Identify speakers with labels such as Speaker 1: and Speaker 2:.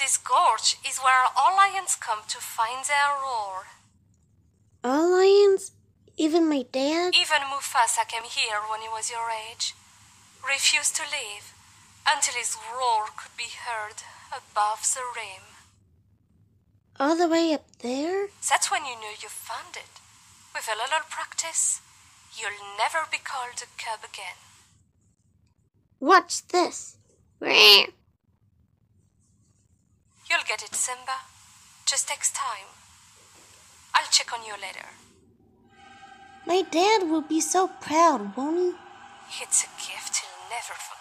Speaker 1: This gorge is where all lions come to find their roar.
Speaker 2: All lions? Even my dad?
Speaker 1: Even Mufasa came here when he was your age. Refused to leave until his roar could be heard above the rim.
Speaker 2: All the way up there?
Speaker 1: That's when you knew you found it. With a little practice, you'll never be called a cub again.
Speaker 2: Watch this.
Speaker 1: Get it, Simba. Just takes time. I'll check on you later.
Speaker 2: My dad will be so proud, won't he?
Speaker 1: It's a gift he'll never forget.